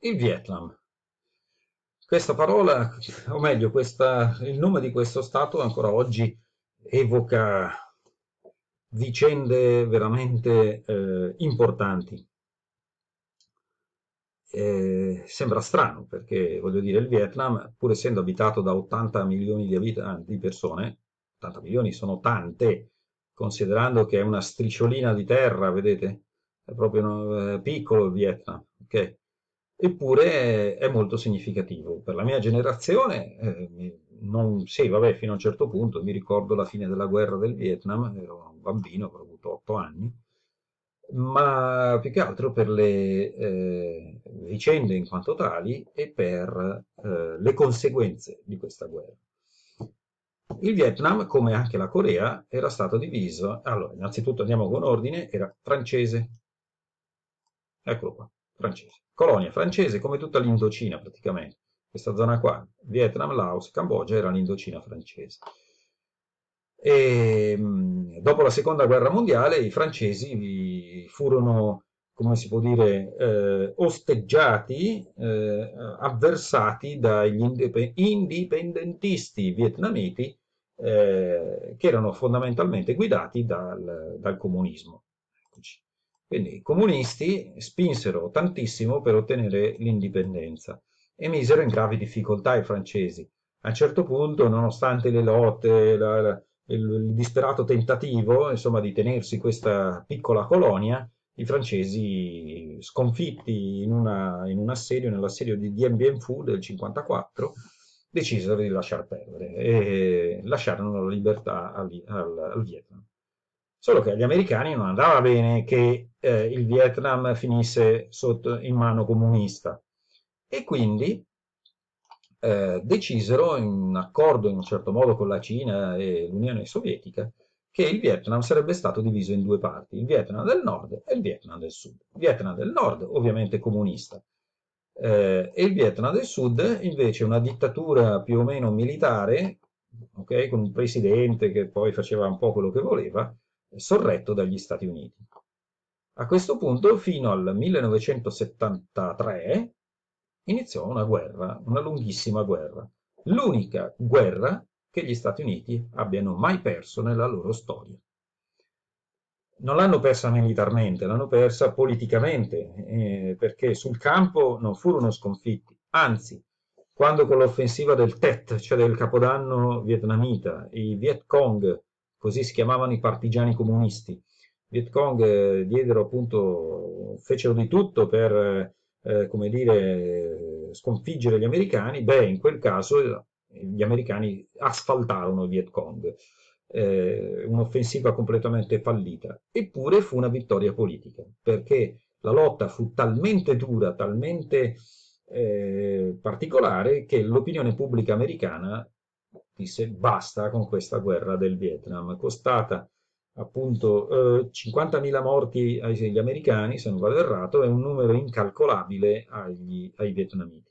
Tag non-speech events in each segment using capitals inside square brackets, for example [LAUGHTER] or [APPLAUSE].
il Vietnam. Questa parola, o meglio, questa, il nome di questo Stato ancora oggi evoca vicende veramente eh, importanti. Eh, sembra strano perché, voglio dire, il Vietnam, pur essendo abitato da 80 milioni di abitanti, di persone, 80 milioni sono tante, considerando che è una strisciolina di terra, vedete? È proprio eh, piccolo il Vietnam, ok? Eppure è molto significativo. Per la mia generazione, eh, non, sì, vabbè, fino a un certo punto, mi ricordo la fine della guerra del Vietnam, ero un bambino, avrò avuto 8 anni, ma più che altro per le eh, vicende in quanto tali e per eh, le conseguenze di questa guerra. Il Vietnam, come anche la Corea, era stato diviso, allora, innanzitutto andiamo con ordine, era francese, eccolo qua, francese, colonia francese come tutta l'Indocina praticamente, questa zona qua, Vietnam, Laos, Cambogia era l'Indocina francese. E, dopo la seconda guerra mondiale i francesi furono, come si può dire, eh, osteggiati, eh, avversati dagli indipendentisti vietnamiti eh, che erano fondamentalmente guidati dal, dal comunismo. Eccoci. Quindi i comunisti spinsero tantissimo per ottenere l'indipendenza e misero in gravi difficoltà i francesi. A un certo punto, nonostante le lotte, la, la, il, il, disperato tentativo insomma, di tenersi questa piccola colonia, i francesi sconfitti in, una, in un assedio, nell'assedio di Dien Bien Phu del 1954, decisero di lasciar perdere e lasciarono la libertà al, al, al Vietnam. Solo che agli americani non andava bene che eh, il Vietnam finisse sotto, in mano comunista e quindi eh, decisero, in accordo in un certo modo con la Cina e l'Unione Sovietica, che il Vietnam sarebbe stato diviso in due parti, il Vietnam del nord e il Vietnam del sud. Il Vietnam del nord ovviamente comunista, eh, e il Vietnam del Sud invece una dittatura più o meno militare, okay, con un presidente che poi faceva un po' quello che voleva, sorretto dagli Stati Uniti. A questo punto, fino al 1973, iniziò una guerra, una lunghissima guerra, l'unica guerra che gli Stati Uniti abbiano mai perso nella loro storia. Non l'hanno persa militarmente, l'hanno persa politicamente, eh, perché sul campo non furono sconfitti, anzi, quando con l'offensiva del Tet, cioè del capodanno vietnamita, i Viet Cong, così si chiamavano i partigiani comunisti, Viet Cong eh, diedero appunto, fecero di tutto per, eh, come dire, sconfiggere gli americani, beh, in quel caso gli americani asfaltarono i Viet Cong eh, un'offensiva completamente fallita, eppure fu una vittoria politica, perché la lotta fu talmente dura, talmente eh, particolare, che l'opinione pubblica americana disse basta con questa guerra del Vietnam, costata appunto eh, 50.000 morti agli americani, se non vado errato, e un numero incalcolabile agli, ai vietnamiti.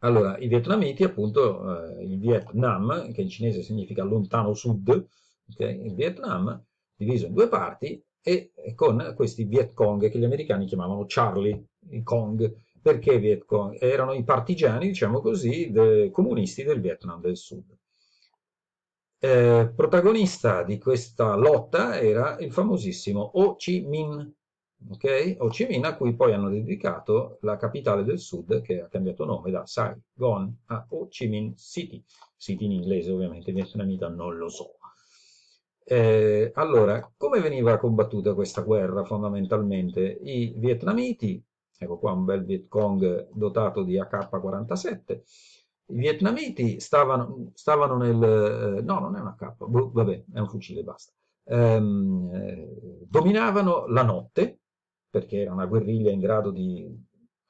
Allora, i vietnamiti, appunto, eh, il Vietnam, che in cinese significa lontano sud, okay? il Vietnam, diviso in due parti, e con questi Viet Cong che gli americani chiamavano Charlie, i Kong, perché Viet Cong? Erano i partigiani, diciamo così, de, comunisti del Vietnam del Sud. Eh, protagonista di questa lotta era il famosissimo Ho Chi Minh, ok? Ho Chi Minh a cui poi hanno dedicato la capitale del sud che ha cambiato nome da Saigon a Ho Chi Minh City, city in inglese ovviamente, vietnamita non lo so. Eh, allora, come veniva combattuta questa guerra fondamentalmente? I vietnamiti, ecco qua un bel Viet Cong dotato di AK-47, i vietnamiti stavano, stavano nel... Eh, no, non è un AK, vabbè, è un fucile, basta. Ehm, eh, dominavano la notte, perché era una guerriglia in grado di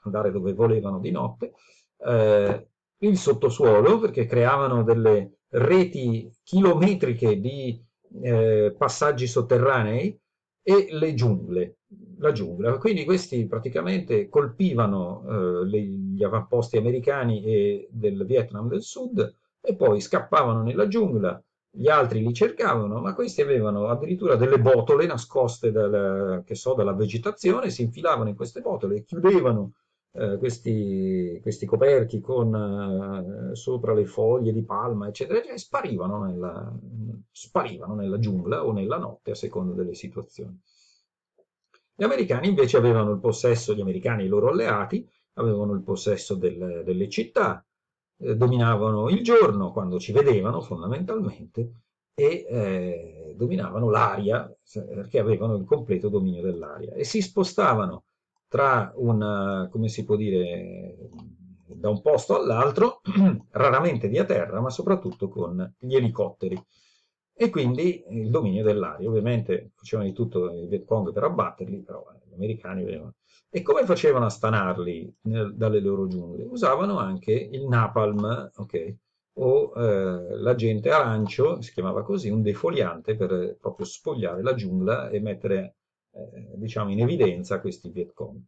andare dove volevano di notte, eh, il sottosuolo, perché creavano delle reti chilometriche di eh, passaggi sotterranei, e le giungle, la giungla. Quindi questi praticamente colpivano eh, le, gli avamposti americani e del Vietnam del Sud e poi scappavano nella giungla, gli altri li cercavano, ma questi avevano addirittura delle botole nascoste dal, so, dalla vegetazione, si infilavano in queste botole, chiudevano eh, questi, questi, coperchi con eh, sopra le foglie di palma, eccetera, eccetera, sparivano nella, sparivano nella giungla o nella notte a seconda delle situazioni. Gli americani invece avevano il possesso, gli americani e i loro alleati, avevano il possesso del, delle città, eh, dominavano il giorno quando ci vedevano fondamentalmente e eh, dominavano l'aria perché avevano il completo dominio dell'aria e si spostavano tra un, come si può dire, da un posto all'altro, [CLEARS THROAT] raramente via terra, ma soprattutto con gli elicotteri. E quindi il dominio dell'aria. Ovviamente facevano di tutto i Vietcong per abbatterli, però eh, gli americani avevano... E come facevano a stanarli nel, dalle loro giungle? Usavano anche il napalm, ok? o eh, l'agente arancio, si chiamava così, un defoliante per proprio spogliare la giungla e mettere eh, diciamo in evidenza questi Vietcong.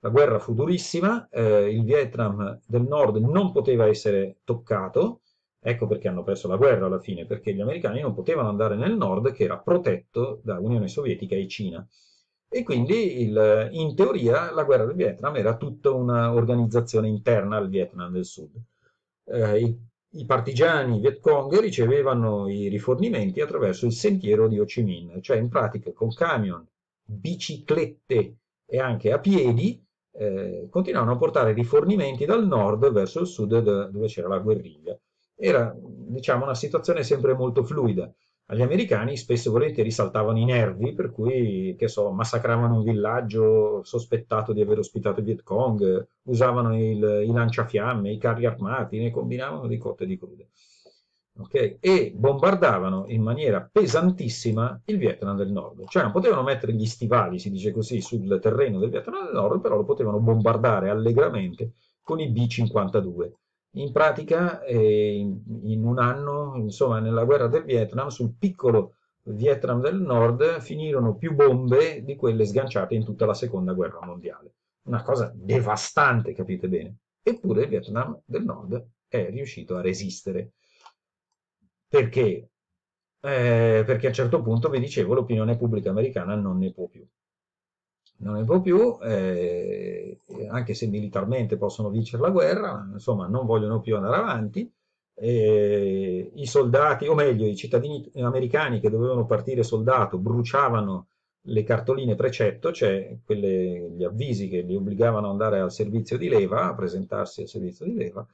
La guerra fu durissima, eh, il Vietnam del Nord non poteva essere toccato, ecco perché hanno perso la guerra alla fine, perché gli americani non potevano andare nel Nord che era protetto da Unione Sovietica e Cina. E quindi il, in teoria la guerra del Vietnam era tutta un'organizzazione interna al Vietnam del Sud. Eh, i, i partigiani Vietcong ricevevano i rifornimenti attraverso il sentiero di Ho Chi Minh, cioè in pratica con camion biciclette e anche a piedi, eh, continuavano a portare rifornimenti dal nord verso il sud dove c'era la guerriglia. Era diciamo, una situazione sempre molto fluida. Agli americani spesso e volentieri saltavano i nervi, per cui, che so, massacravano un villaggio sospettato di aver ospitato i Viet Cong, usavano il, i lanciafiamme, i carri armati, ne combinavano di cotte e di crude okay? e bombardavano in maniera pesantissima il Vietnam del Nord. Cioè non potevano mettere gli stivali, si dice così, sul terreno del Vietnam del Nord, però lo potevano bombardare allegramente con i B-52. In pratica, eh, in un anno, insomma, nella guerra del Vietnam, sul piccolo Vietnam del Nord finirono più bombe di quelle sganciate in tutta la seconda guerra mondiale. Una cosa devastante, capite bene. Eppure il Vietnam del Nord è riuscito a resistere. Perché? Eh, perché a un certo punto, vi dicevo, l'opinione pubblica americana non ne può più. Non ne può più, eh, anche se militarmente possono vincere la guerra, insomma, non vogliono più andare avanti. Eh, I soldati, o meglio, i cittadini americani che dovevano partire soldato bruciavano le cartoline precetto, cioè quelle, gli avvisi che li obbligavano ad andare al servizio di leva, a presentarsi al servizio di leva,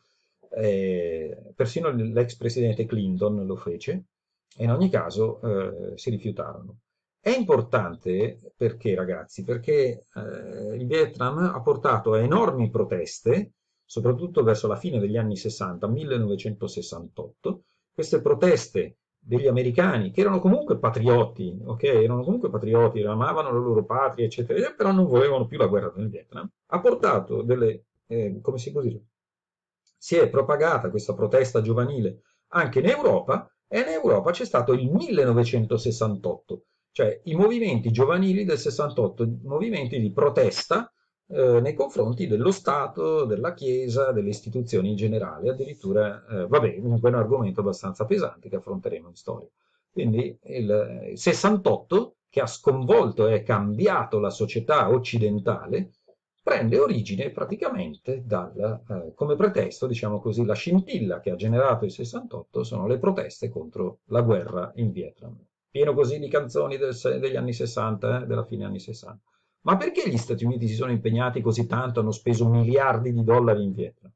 eh, persino l'ex presidente Clinton lo fece, e in ogni caso eh, si rifiutarono. È importante perché, ragazzi, perché eh, il Vietnam ha portato a enormi proteste, soprattutto verso la fine degli anni 60, 1968. Queste proteste degli americani, che erano comunque patrioti, ok? Erano comunque patrioti, amavano la loro patria, eccetera, però non volevano più la guerra nel Vietnam, ha portato delle, eh, come si può dire, si è propagata questa protesta giovanile anche in Europa e in Europa c'è stato il 1968, cioè i movimenti giovanili del 68, movimenti di protesta eh, nei confronti dello Stato, della Chiesa, delle istituzioni in generale, addirittura, eh, vabbè, comunque è un argomento abbastanza pesante che affronteremo in storia. Quindi il 68, che ha sconvolto e cambiato la società occidentale, prende origine praticamente dal, eh, come pretesto, diciamo così, la scintilla che ha generato il 68 sono le proteste contro la guerra in Vietnam. Pieno così di canzoni del, degli anni 60, eh, della fine anni 60. Ma perché gli Stati Uniti si sono impegnati così tanto, hanno speso miliardi di dollari in Vietnam?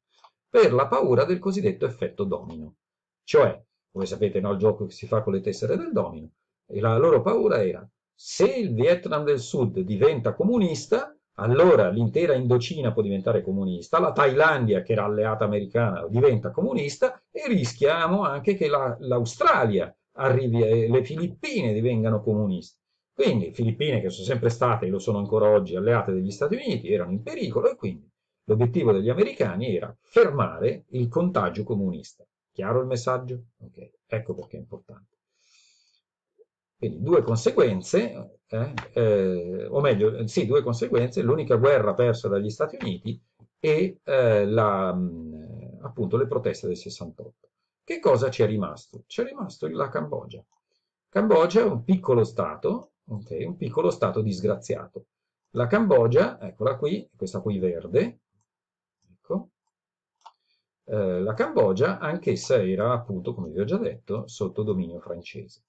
Per la paura del cosiddetto effetto domino. Cioè, voi sapete no, il gioco che si fa con le tessere del domino, e la loro paura era se il Vietnam del Sud diventa comunista, allora l'intera Indocina può diventare comunista, la Thailandia, che era alleata americana, diventa comunista e rischiamo anche che la, l'Australia arrivi le Filippine divengano comuniste. Quindi Filippine, che sono sempre state e lo sono ancora oggi alleate degli Stati Uniti, erano in pericolo e quindi l'obiettivo degli americani era fermare il contagio comunista. Chiaro il messaggio? Ok, ecco perché è importante. Quindi due conseguenze, eh, eh, o meglio, sì, due conseguenze, l'unica guerra persa dagli Stati Uniti e eh, la, mm, appunto le proteste del 68. Che cosa ci è rimasto? Ci è rimasto la Cambogia. Cambogia è un piccolo stato, okay, un piccolo stato disgraziato. La Cambogia, eccola qui, questa qui verde, eh, la Cambogia, anch'essa era appunto, come vi ho già detto, sotto dominio francese.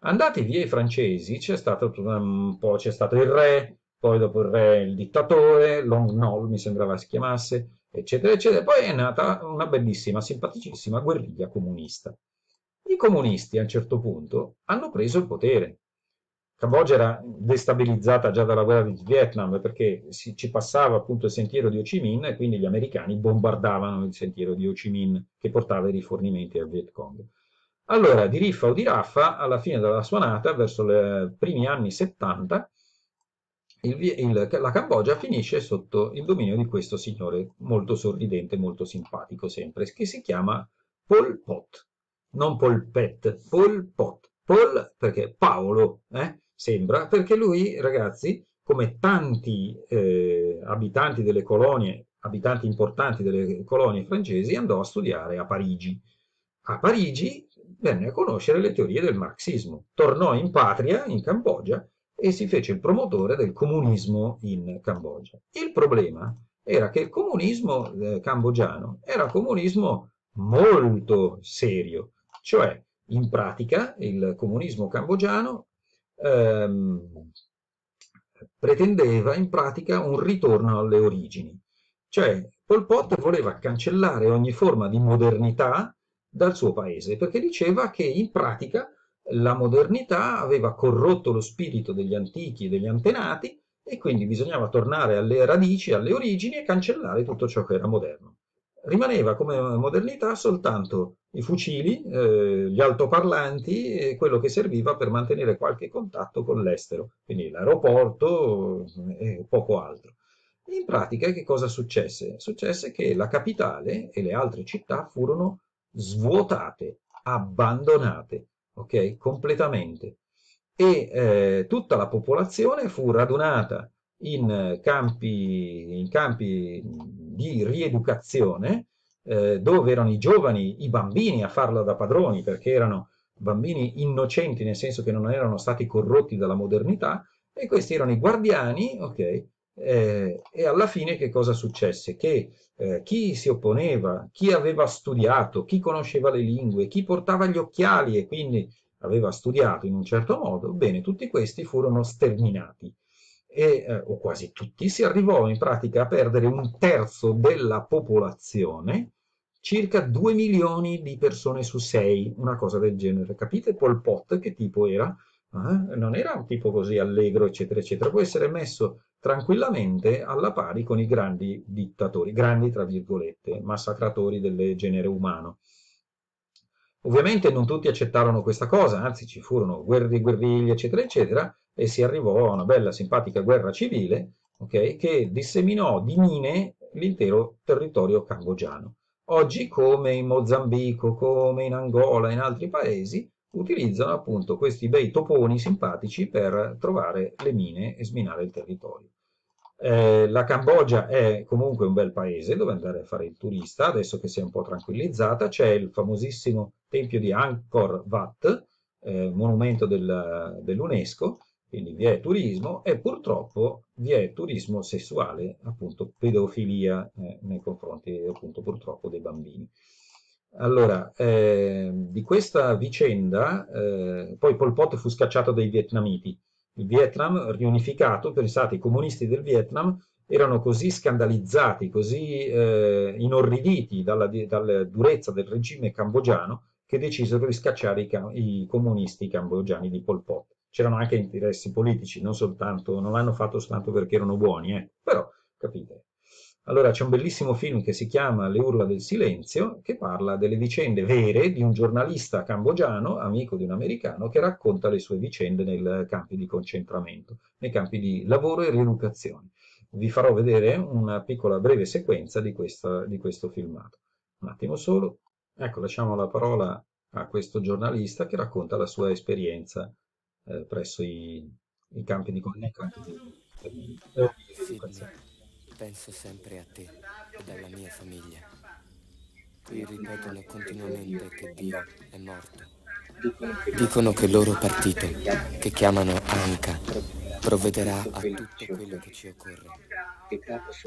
Andati via i francesi, c'è stato un po', c'è stato il re, poi dopo il re il dittatore, Long Nol mi sembrava si chiamasse, eccetera, eccetera. Poi è nata una bellissima, simpaticissima guerriglia comunista. I comunisti a un certo punto hanno preso il potere. Cambogia era destabilizzata già dalla guerra di Vietnam perché si, ci passava appunto il sentiero di Ho Chi Minh e quindi gli americani bombardavano il sentiero di Ho Chi Minh che portava i rifornimenti al Viet Cong. Allora, di riffa o di raffa, alla fine della sua nata, verso i primi anni 70, il, il, la Cambogia finisce sotto il dominio di questo signore molto sorridente, molto simpatico sempre, che si chiama Pol Pot, non Pol Pet, Pol Pot. Pol perché Paolo, eh, sembra, perché lui, ragazzi, come tanti eh, abitanti delle colonie, abitanti importanti delle colonie francesi, andò a studiare a Parigi. A Parigi venne a conoscere le teorie del marxismo, tornò in patria, in Cambogia, e si fece il promotore del comunismo in Cambogia. Il problema era che il comunismo eh, cambogiano era un comunismo molto serio, cioè in pratica il comunismo cambogiano ehm, pretendeva in pratica un ritorno alle origini, cioè Pol Pot voleva cancellare ogni forma di modernità dal suo paese perché diceva che in pratica la modernità aveva corrotto lo spirito degli antichi e degli antenati e quindi bisognava tornare alle radici, alle origini e cancellare tutto ciò che era moderno. Rimaneva come modernità soltanto i fucili, eh, gli altoparlanti e quello che serviva per mantenere qualche contatto con l'estero, quindi l'aeroporto e poco altro. In pratica che cosa successe? Successe che la capitale e le altre città furono svuotate, abbandonate ok? Completamente. E eh, tutta la popolazione fu radunata in campi, in campi di rieducazione, eh, dove erano i giovani, i bambini a farla da padroni, perché erano bambini innocenti, nel senso che non erano stati corrotti dalla modernità, e questi erano i guardiani, ok? Eh, e alla fine che cosa successe? Che eh, chi si opponeva, chi aveva studiato, chi conosceva le lingue, chi portava gli occhiali e quindi aveva studiato in un certo modo, bene, tutti questi furono sterminati. E, eh, o quasi tutti, si arrivò in pratica a perdere un terzo della popolazione, circa 2 milioni di persone su 6, una cosa del genere. Capite Pol Pot che tipo era? Eh? Non era un tipo così allegro, eccetera, eccetera. Può essere messo tranquillamente alla pari con i grandi dittatori, grandi tra virgolette, massacratori del genere umano. Ovviamente non tutti accettarono questa cosa, anzi ci furono guerre, guerriglie, eccetera, eccetera, e si arrivò a una bella, simpatica guerra civile, okay, che disseminò di mine l'intero territorio cambogiano. Oggi, come in Mozambico, come in Angola in altri paesi, utilizzano appunto questi bei toponi simpatici per trovare le mine e sminare il territorio. Eh, la Cambogia è comunque un bel paese dove andare a fare il turista, adesso che si è un po' tranquillizzata, c'è il famosissimo tempio di Angkor Wat, eh, monumento del, dell'UNESCO, quindi vi è turismo e purtroppo vi è turismo sessuale, appunto pedofilia eh, nei confronti appunto purtroppo dei bambini. Allora, eh, di questa vicenda, eh, poi Pol Pot fu scacciato dai vietnamiti. Il Vietnam riunificato, pensate, i comunisti del Vietnam erano così scandalizzati, così eh, inorriditi dalla, dalla, durezza del regime cambogiano che decisero di scacciare i, i comunisti cambogiani di Pol Pot. C'erano anche interessi politici, non soltanto, non l'hanno fatto soltanto perché erano buoni, eh, però capite, allora c'è un bellissimo film che si chiama Le urla del silenzio, che parla delle vicende vere di un giornalista cambogiano, amico di un americano, che racconta le sue vicende nei campi di concentramento, nei campi di lavoro e rieducazione. Vi farò vedere una piccola breve sequenza di, questa, di questo filmato. Un attimo solo. Ecco, lasciamo la parola a questo giornalista che racconta la sua esperienza eh, presso i, i campi di, concentramento. di, Penso sempre a te e alla mia famiglia. Qui ripetono continuamente che Dio è morto. Dicono che il loro partito, che chiamano ANCA, provvederà a tutto quello che ci occorre. Che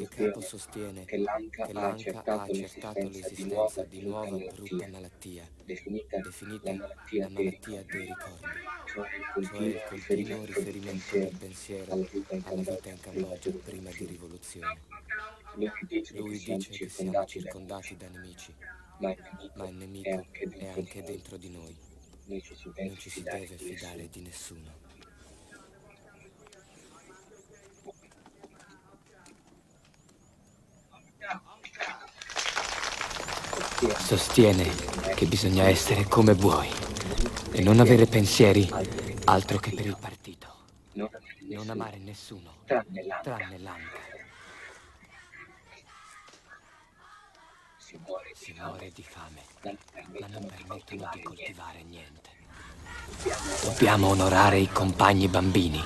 capo sostiene che l'ANCA ha accertato l'esistenza di nuova brutta malattia, definita la malattia dei ricordi, cioè il continuo riferimento del pensiero alla vita in Cambogia prima di rivoluzione. Lui dice che siamo circondati da nemici, ma il nemico è anche dentro di noi. Non ci si deve fidare di nessuno. Sostiene che bisogna essere come vuoi e non avere pensieri altro che per il partito. Non amare nessuno, tranne l'anca. Si muore di fame, ma non permettono di coltivare niente. Dobbiamo onorare i compagni bambini,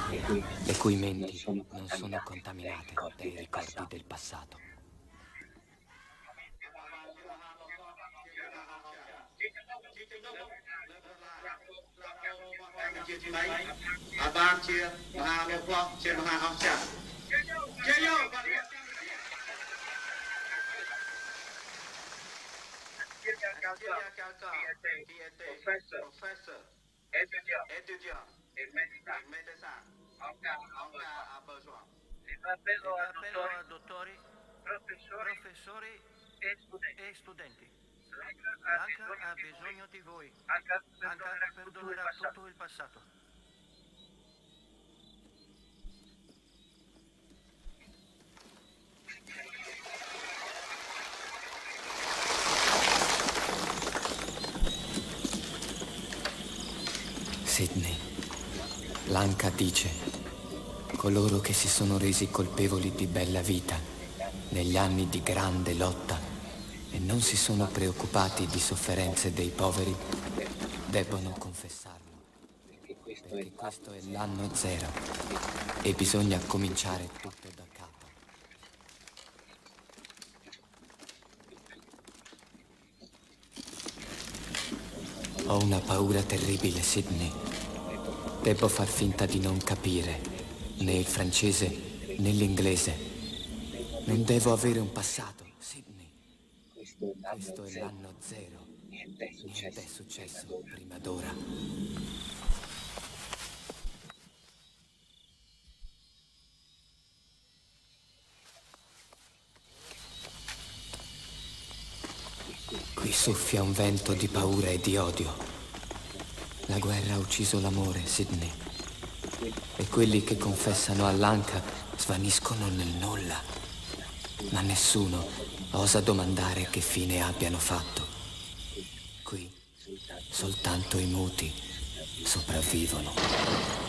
le cui menti non sono contaminate dai ricordi del passato. Professeur, étudiant et médecin. Ha besoin. Appello a dottori, professori e studenti. L'ANCA ha bisogno di voi. ANCA perdonerà tutto il passato. Sidney, l'Anca dice, coloro che si sono resi colpevoli di bella vita negli anni di grande lotta e non si sono preoccupati di sofferenze dei poveri, debbono confessarlo. Perché questo è l'anno zero e bisogna cominciare tutto da capo. Ho una paura terribile, Sidney. Devo far finta di non capire né il francese né l'inglese. Non devo avere un passato, Sidney. Questo è l'anno zero. Niente è successo prima d'ora. Qui soffia un vento di paura e di odio. La guerra ha ucciso l'amore, Sidney. E quelli che confessano all'anca svaniscono nel nulla. Ma nessuno osa domandare che fine abbiano fatto. Qui soltanto i muti sopravvivono.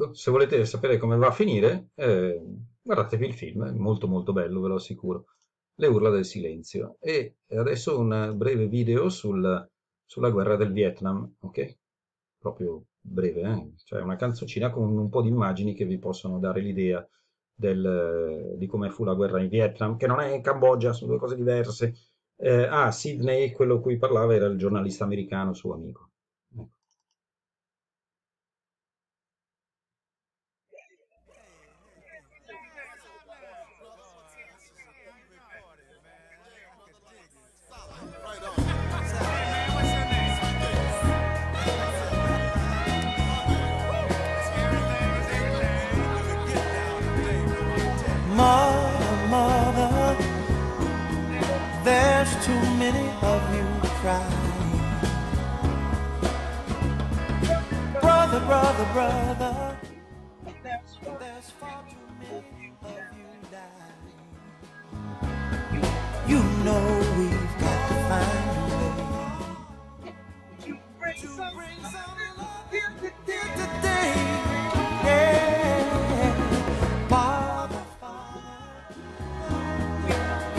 Ecco, se volete sapere come va a finire, eh, guardatevi il film, è molto molto bello, ve lo assicuro. Le urla del silenzio. E adesso un breve video sul, sulla guerra del Vietnam, ok? Proprio breve, eh? Cioè una canzoncina con un po' di immagini che vi possono dare l'idea del, di come fu la guerra in Vietnam, che non è in Cambogia, sono due cose diverse. Eh, ah, Sidney, quello cui parlava era il giornalista americano, suo amico.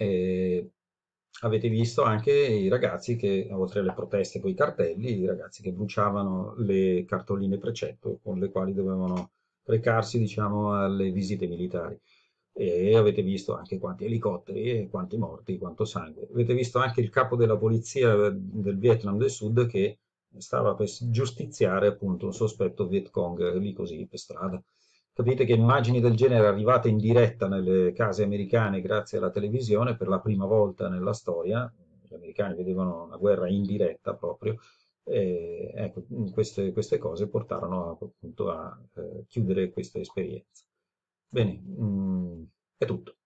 E avete visto anche i ragazzi che, oltre alle proteste con i cartelli, i ragazzi che bruciavano le cartoline precetto con le quali dovevano recarsi, diciamo, alle visite militari. E avete visto anche quanti elicotteri e quanti morti, quanto sangue. Avete visto anche il capo della polizia del Vietnam del Sud che stava per giustiziare appunto un sospetto Viet Cong lì così per strada. Capite che immagini del genere arrivate in diretta nelle case americane grazie alla televisione per la prima volta nella storia, gli americani vedevano una guerra in diretta proprio, e ecco, queste, queste cose portarono appunto a eh, chiudere questa esperienza. Bene, mm, è tutto.